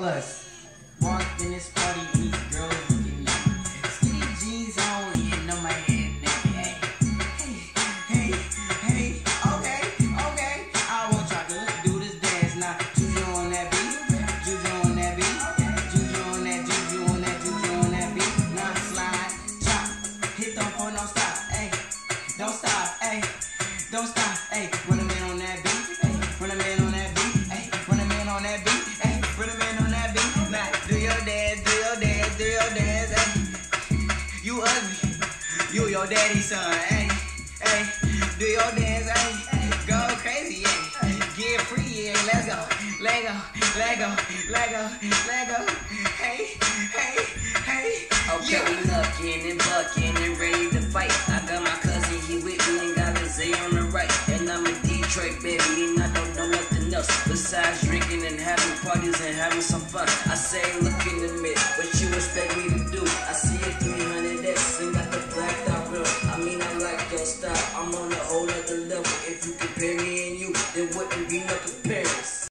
Us. Walk in this party, these girls looking at me. Skinny jeans on, and on my head naked. Hey, hey, hey, okay, okay. I want y'all to do this dance now. Juju on that beat, juju on that beat, juju on that, juju on that, juju on that beat. Now slide, chop, hit the point, don't stop, hey, don't stop, hey, don't stop, hey. Run a man on that beat, dance, do your dance, hey. You ugly, you your daddy's son, hey, hey. Do your dance, hey, go crazy, hey. Get free, yeah, let's go, let go, let go, let go, let go. Hey, hey, hey. Okay, yeah. we looking and bucking and ready to fight. I got my cousin, he with me and got his A on the right. And I'm a Detroit baby, and I don't know nothing else besides drinking and having parties and having some fun. I say, look I'm on a whole other level. If you compare me and you, there wouldn't be no comparison.